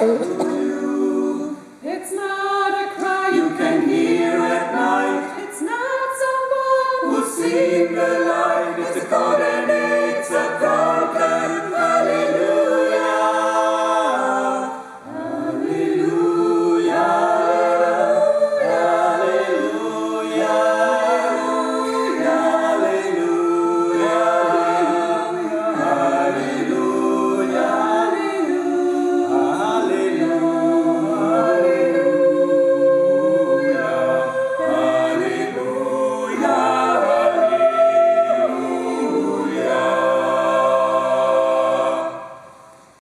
うん。